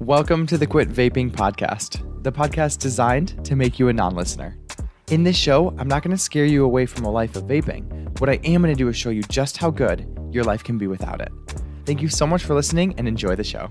Welcome to the Quit Vaping Podcast, the podcast designed to make you a non listener. In this show, I'm not going to scare you away from a life of vaping. What I am going to do is show you just how good your life can be without it. Thank you so much for listening and enjoy the show.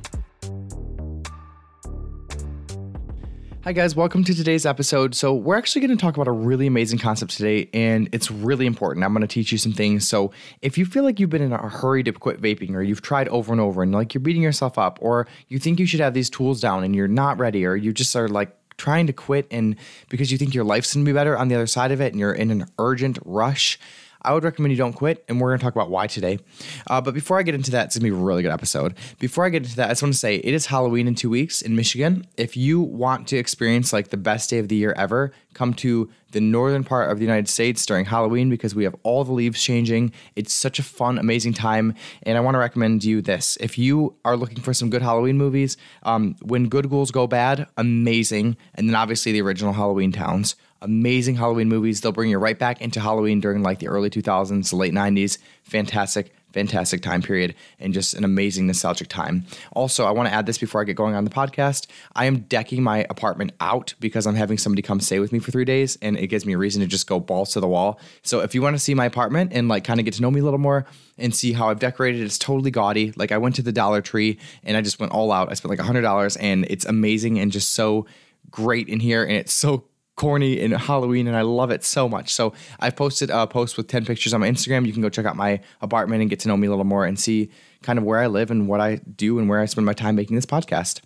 Hi, guys, welcome to today's episode. So, we're actually going to talk about a really amazing concept today, and it's really important. I'm going to teach you some things. So, if you feel like you've been in a hurry to quit vaping, or you've tried over and over and like you're beating yourself up, or you think you should have these tools down and you're not ready, or you just are like trying to quit and because you think your life's going to be better on the other side of it and you're in an urgent rush, I would recommend you don't quit, and we're going to talk about why today. Uh, but before I get into that, it's going to be a really good episode. Before I get into that, I just want to say it is Halloween in two weeks in Michigan. If you want to experience like the best day of the year ever, come to the northern part of the United States during Halloween because we have all the leaves changing. It's such a fun, amazing time. And I want to recommend you this. If you are looking for some good Halloween movies, um, When Good Ghouls Go Bad, amazing. And then obviously the original Halloweentowns amazing Halloween movies. They'll bring you right back into Halloween during like the early 2000s, late 90s. Fantastic, fantastic time period and just an amazing nostalgic time. Also, I want to add this before I get going on the podcast. I am decking my apartment out because I'm having somebody come stay with me for three days and it gives me a reason to just go balls to the wall. So if you want to see my apartment and like kind of get to know me a little more and see how I've decorated, it's totally gaudy. Like I went to the Dollar Tree and I just went all out. I spent like a $100 and it's amazing and just so great in here and it's so corny and Halloween, and I love it so much. So I've posted a post with 10 pictures on my Instagram. You can go check out my apartment and get to know me a little more and see kind of where I live and what I do and where I spend my time making this podcast.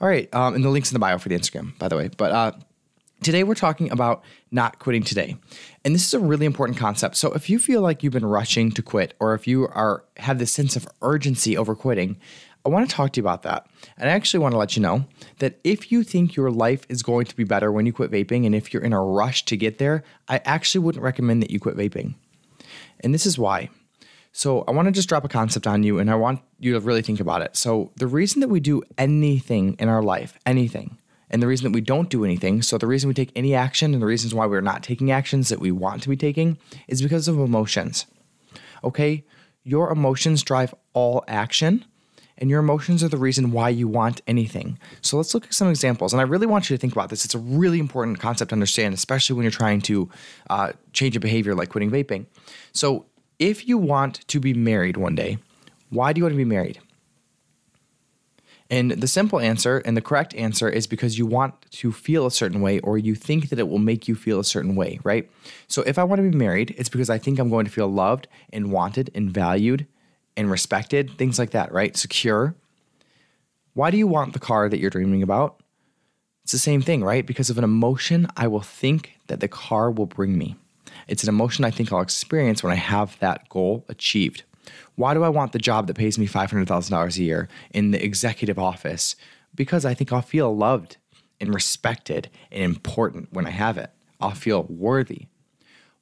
All right, um, and the link's in the bio for the Instagram, by the way. But uh, today we're talking about not quitting today, and this is a really important concept. So if you feel like you've been rushing to quit, or if you are have this sense of urgency over quitting, I want to talk to you about that. And I actually want to let you know that if you think your life is going to be better when you quit vaping, and if you're in a rush to get there, I actually wouldn't recommend that you quit vaping. And this is why. So, I want to just drop a concept on you, and I want you to really think about it. So, the reason that we do anything in our life, anything, and the reason that we don't do anything, so the reason we take any action and the reasons why we're not taking actions that we want to be taking is because of emotions. Okay? Your emotions drive all action and your emotions are the reason why you want anything. So let's look at some examples. And I really want you to think about this. It's a really important concept to understand, especially when you're trying to uh, change a behavior like quitting vaping. So if you want to be married one day, why do you want to be married? And the simple answer and the correct answer is because you want to feel a certain way or you think that it will make you feel a certain way, right? So if I want to be married, it's because I think I'm going to feel loved and wanted and valued and respected, things like that, right? Secure. Why do you want the car that you're dreaming about? It's the same thing, right? Because of an emotion I will think that the car will bring me. It's an emotion I think I'll experience when I have that goal achieved. Why do I want the job that pays me $500,000 a year in the executive office? Because I think I'll feel loved and respected and important when I have it. I'll feel worthy.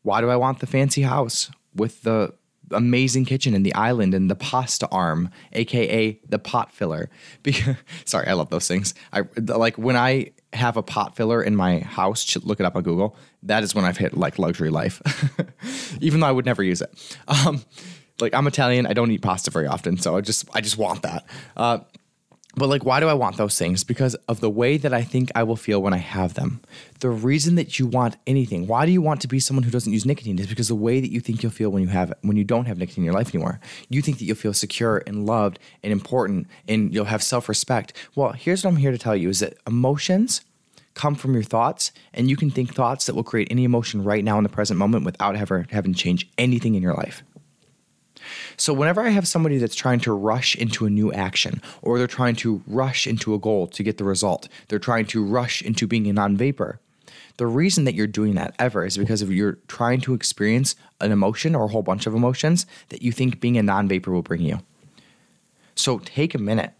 Why do I want the fancy house with the amazing kitchen in the island and the pasta arm, aka the pot filler. Sorry, I love those things. I like when I have a pot filler in my house. Look it up on Google. That is when I've hit like luxury life, even though I would never use it. Um, like I'm Italian, I don't eat pasta very often, so I just I just want that. Uh, but like, why do I want those things? Because of the way that I think I will feel when I have them. The reason that you want anything, why do you want to be someone who doesn't use nicotine? Is because the way that you think you'll feel when you have when you don't have nicotine in your life anymore. You think that you'll feel secure and loved and important and you'll have self-respect. Well, here's what I'm here to tell you is that emotions come from your thoughts and you can think thoughts that will create any emotion right now in the present moment without ever having to change anything in your life. So, whenever I have somebody that's trying to rush into a new action, or they're trying to rush into a goal to get the result, they're trying to rush into being a non vaper, the reason that you're doing that ever is because of you're trying to experience an emotion or a whole bunch of emotions that you think being a non vaper will bring you. So, take a minute,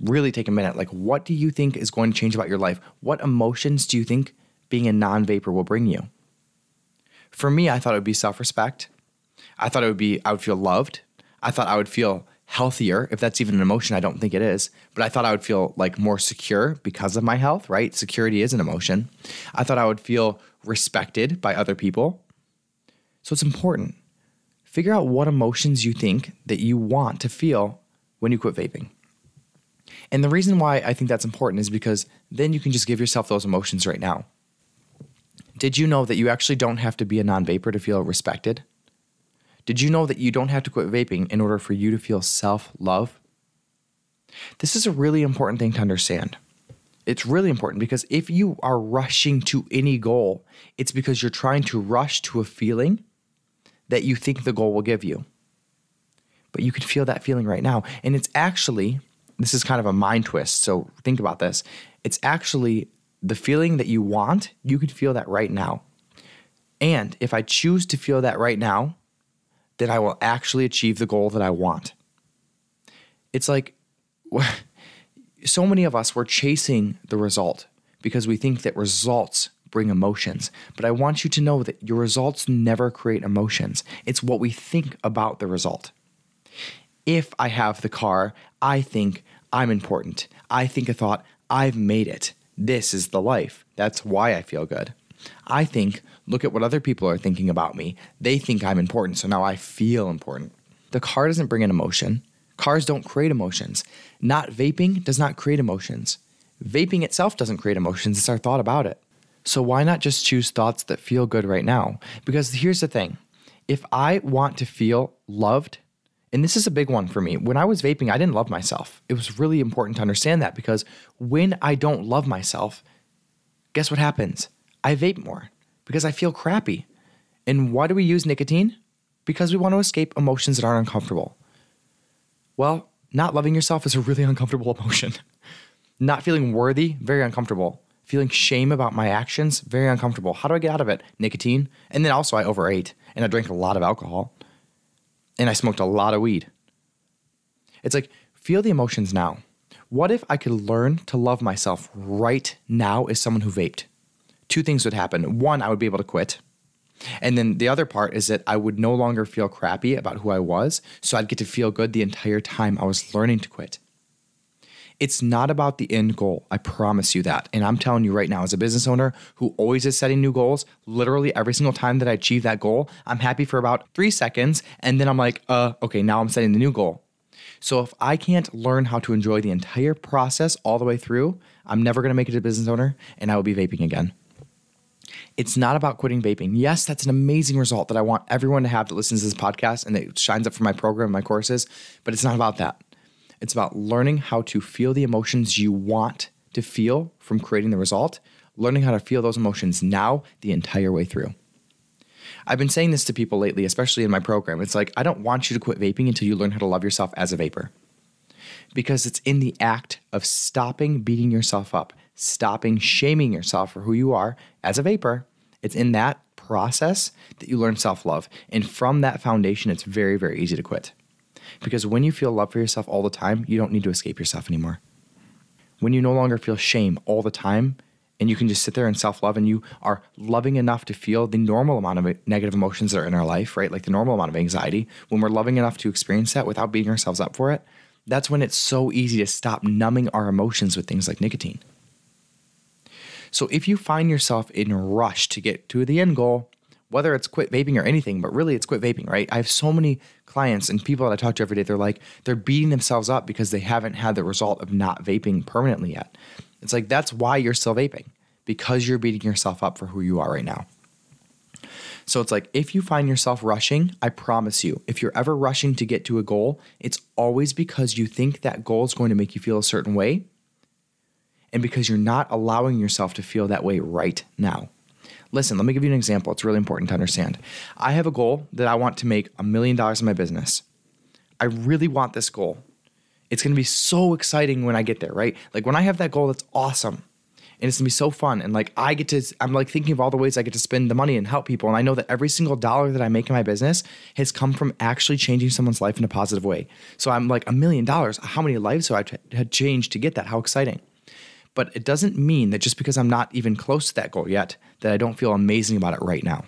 really take a minute. Like, what do you think is going to change about your life? What emotions do you think being a non vaper will bring you? For me, I thought it would be self respect. I thought it would be, I would feel loved. I thought I would feel healthier, if that's even an emotion. I don't think it is, but I thought I would feel like more secure because of my health, right? Security is an emotion. I thought I would feel respected by other people. So it's important. Figure out what emotions you think that you want to feel when you quit vaping. And the reason why I think that's important is because then you can just give yourself those emotions right now. Did you know that you actually don't have to be a non vaper to feel respected? Did you know that you don't have to quit vaping in order for you to feel self love? This is a really important thing to understand. It's really important because if you are rushing to any goal, it's because you're trying to rush to a feeling that you think the goal will give you. But you can feel that feeling right now. And it's actually, this is kind of a mind twist. So think about this. It's actually the feeling that you want, you could feel that right now. And if I choose to feel that right now, then I will actually achieve the goal that I want. It's like so many of us were chasing the result because we think that results bring emotions. But I want you to know that your results never create emotions. It's what we think about the result. If I have the car, I think I'm important. I think a thought, I've made it. This is the life. That's why I feel good. I think, look at what other people are thinking about me. They think I'm important, so now I feel important. The car doesn't bring an emotion. Cars don't create emotions. Not vaping does not create emotions. Vaping itself doesn't create emotions, it's our thought about it. So why not just choose thoughts that feel good right now? Because here's the thing if I want to feel loved, and this is a big one for me. When I was vaping, I didn't love myself. It was really important to understand that because when I don't love myself, guess what happens? I vape more because I feel crappy. And why do we use nicotine? Because we want to escape emotions that aren't uncomfortable. Well, not loving yourself is a really uncomfortable emotion. not feeling worthy, very uncomfortable. Feeling shame about my actions, very uncomfortable. How do I get out of it? Nicotine. And then also, I overate and I drank a lot of alcohol and I smoked a lot of weed. It's like, feel the emotions now. What if I could learn to love myself right now as someone who vaped? Two things would happen. One, I would be able to quit and then the other part is that I would no longer feel crappy about who I was. So I'd get to feel good the entire time I was learning to quit. It's not about the end goal. I promise you that. And I'm telling you right now, as a business owner who always is setting new goals, literally every single time that I achieve that goal, I'm happy for about three seconds. And then I'm like, uh, okay, now I'm setting the new goal. So if I can't learn how to enjoy the entire process all the way through, I'm never gonna make it a business owner and I will be vaping again. It's not about quitting vaping. Yes, that's an amazing result that I want everyone to have that listens to this podcast and that shines up for my program, my courses, but it's not about that. It's about learning how to feel the emotions you want to feel from creating the result, learning how to feel those emotions now the entire way through. I've been saying this to people lately, especially in my program. It's like, I don't want you to quit vaping until you learn how to love yourself as a vaper. Because it's in the act of stopping beating yourself up, stopping shaming yourself for who you are as a vaper. It's in that process that you learn self love. And from that foundation, it's very, very easy to quit. Because when you feel love for yourself all the time, you don't need to escape yourself anymore. When you no longer feel shame all the time, and you can just sit there and self love, and you are loving enough to feel the normal amount of negative emotions that are in our life, right? Like the normal amount of anxiety, when we're loving enough to experience that without beating ourselves up for it, that's when it's so easy to stop numbing our emotions with things like nicotine. So if you find yourself in a rush to get to the end goal, whether it's quit vaping or anything, but really it's quit vaping, right? I have so many clients and people that I talk to every day, they're like, they're beating themselves up because they haven't had the result of not vaping permanently yet. It's like, that's why you're still vaping, because you're beating yourself up for who you are right now. So it's like, if you find yourself rushing, I promise you, if you're ever rushing to get to a goal, it's always because you think that goal is going to make you feel a certain way and because you're not allowing yourself to feel that way right now. Listen, let me give you an example. It's really important to understand. I have a goal that I want to make a million dollars in my business. I really want this goal. It's gonna be so exciting when I get there, right? Like when I have that goal, that's awesome. And it's gonna be so fun. And like I get to, I'm like thinking of all the ways I get to spend the money and help people. And I know that every single dollar that I make in my business has come from actually changing someone's life in a positive way. So I'm like, a million dollars. How many lives have I changed to get that? How exciting. But it doesn't mean that just because I'm not even close to that goal yet, that I don't feel amazing about it right now.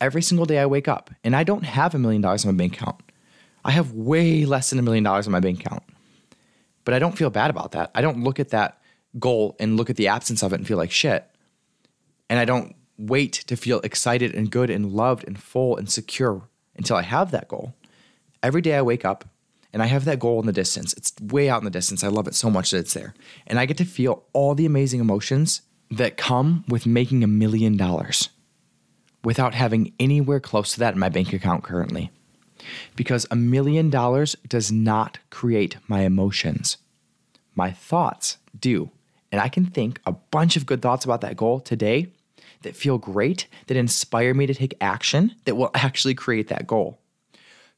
Every single day I wake up and I don't have a million dollars in my bank account. I have way less than a million dollars in my bank account. But I don't feel bad about that. I don't look at that goal and look at the absence of it and feel like shit. And I don't wait to feel excited and good and loved and full and secure until I have that goal. Every day I wake up and I have that goal in the distance. It's way out in the distance. I love it so much that it's there. And I get to feel all the amazing emotions that come with making a million dollars without having anywhere close to that in my bank account currently. Because a million dollars does not create my emotions. My thoughts do. And I can think a bunch of good thoughts about that goal today that feel great, that inspire me to take action that will actually create that goal.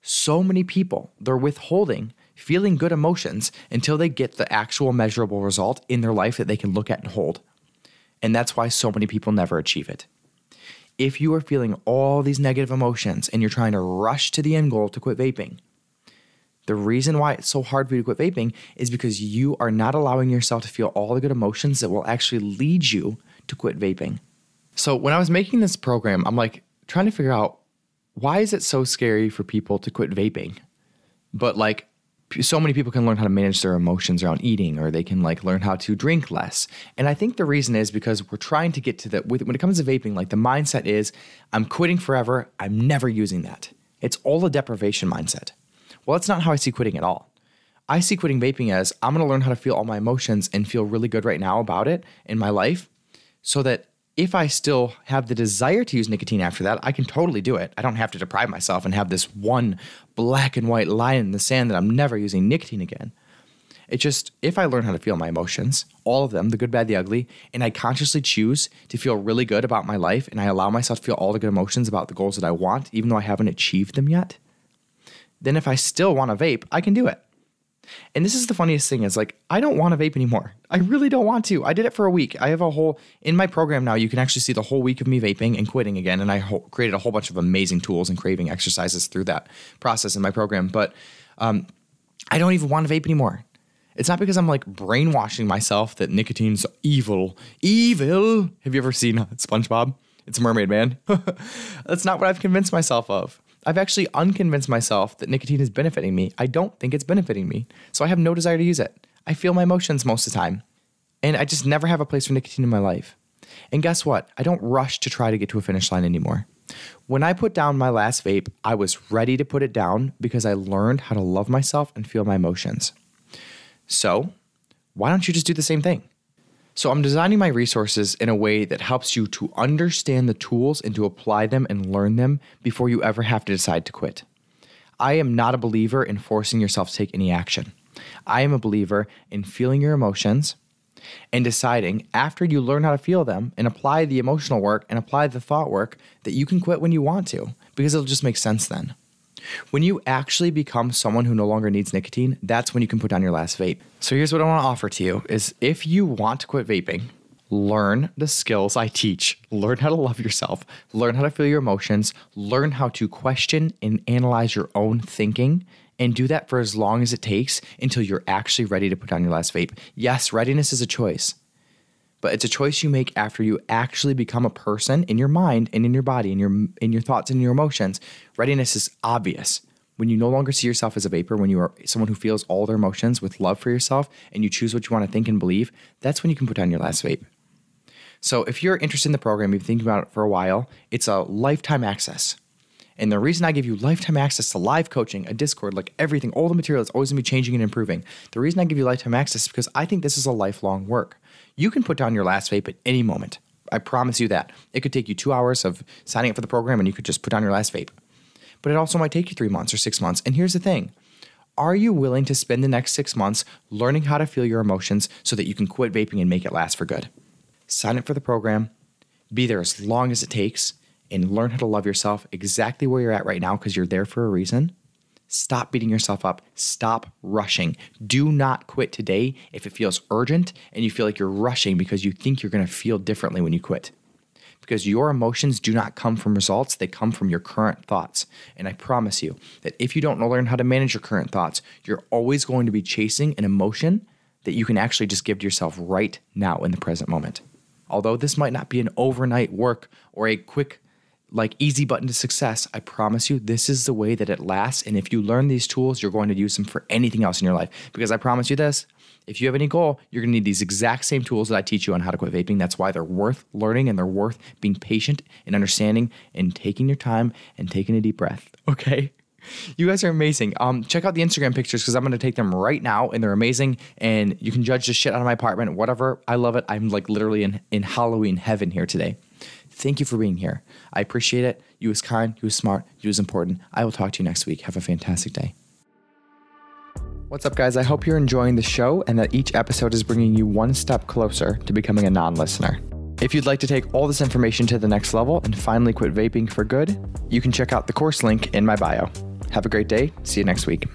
So many people, they're withholding feeling good emotions until they get the actual measurable result in their life that they can look at and hold. And that's why so many people never achieve it. If you are feeling all these negative emotions and you're trying to rush to the end goal to quit vaping, the reason why it's so hard for you to quit vaping is because you are not allowing yourself to feel all the good emotions that will actually lead you to quit vaping. So when I was making this program, I'm like trying to figure out why is it so scary for people to quit vaping? But like so many people can learn how to manage their emotions around eating or they can like learn how to drink less. And I think the reason is because we're trying to get to with when it comes to vaping, like the mindset is I'm quitting forever, I'm never using that. It's all a deprivation mindset. Well, that's not how I see quitting at all. I see quitting vaping as I'm going to learn how to feel all my emotions and feel really good right now about it in my life so that if I still have the desire to use nicotine after that, I can totally do it. I don't have to deprive myself and have this one black and white line in the sand that I'm never using nicotine again. It's just if I learn how to feel my emotions, all of them, the good, bad, the ugly, and I consciously choose to feel really good about my life and I allow myself to feel all the good emotions about the goals that I want, even though I haven't achieved them yet, then if I still want to vape, I can do it. And this is the funniest thing is like I don't want to vape anymore. I really don't want to. I did it for a week. I have a whole in my program now. You can actually see the whole week of me vaping and quitting again. And I ho- created a whole bunch of amazing tools and craving exercises through that process in my program. But um, I don't even want to vape anymore. It's not because I'm like brainwashing myself that nicotine's evil. Evil. Have you ever seen SpongeBob? It's mermaid man. That's not what I've convinced myself of. I've actually unconvinced myself that nicotine is benefiting me. I don't think it's benefiting me. So I have no desire to use it. I feel my emotions most of the time. And I just never have a place for nicotine in my life. And guess what? I don't rush to try to get to a finish line anymore. When I put down my last vape, I was ready to put it down because I learned how to love myself and feel my emotions. So, why don't you just do the same thing? So I'm designing my resources in a way that helps you to understand the tools and to apply them and learn them before you ever have to decide to quit. I am not a believer in forcing yourself to take any action. I am a believer in feeling your emotions and deciding after you learn how to feel them and apply the emotional work and apply the thought work that you can quit when you want to because it'll just make sense then. When you actually become someone who no longer needs nicotine, that's when you can put down your last vape. So here's what I want to offer to you is if you want to quit vaping, learn the skills I teach. Learn how to love yourself, learn how to feel your emotions, learn how to question and analyze your own thinking and do that for as long as it takes until you're actually ready to put down your last vape. Yes, readiness is a choice but it's a choice you make after you actually become a person in your mind and in your body and your in your thoughts and your emotions. Readiness is obvious. When you no longer see yourself as a vaper, when you are someone who feels all their emotions with love for yourself and you choose what you want to think and believe, that's when you can put down your last vape. So if you're interested in the program, you've been thinking about it for a while, it's a lifetime access. And the reason I give you lifetime access to live coaching, a Discord, like everything, all the material is always gonna be changing and improving. The reason I give you lifetime access is because I think this is a lifelong work. You can put down your last vape at any moment. I promise you that. It could take you two hours of signing up for the program and you could just put down your last vape. But it also might take you three months or six months. And here's the thing Are you willing to spend the next six months learning how to feel your emotions so that you can quit vaping and make it last for good? Sign up for the program, be there as long as it takes, and learn how to love yourself exactly where you're at right now because you're there for a reason. Stop beating yourself up. Stop rushing. Do not quit today if it feels urgent and you feel like you're rushing because you think you're going to feel differently when you quit. Because your emotions do not come from results, they come from your current thoughts. And I promise you that if you don't learn how to manage your current thoughts, you're always going to be chasing an emotion that you can actually just give to yourself right now in the present moment. Although this might not be an overnight work or a quick like easy button to success, I promise you this is the way that it lasts. And if you learn these tools, you're going to use them for anything else in your life. Because I promise you this if you have any goal, you're going to need these exact same tools that I teach you on how to quit vaping. That's why they're worth learning and they're worth being patient and understanding and taking your time and taking a deep breath. Okay. you guys are amazing. Um, check out the Instagram pictures because I'm going to take them right now and they're amazing. And you can judge the shit out of my apartment, whatever. I love it. I'm like literally in, in Halloween heaven here today. Thank you for being here. I appreciate it. You was kind, you was smart, you was important. I will talk to you next week. Have a fantastic day. What's up, guys? I hope you're enjoying the show and that each episode is bringing you one step closer to becoming a non listener. If you'd like to take all this information to the next level and finally quit vaping for good, you can check out the course link in my bio. Have a great day. See you next week.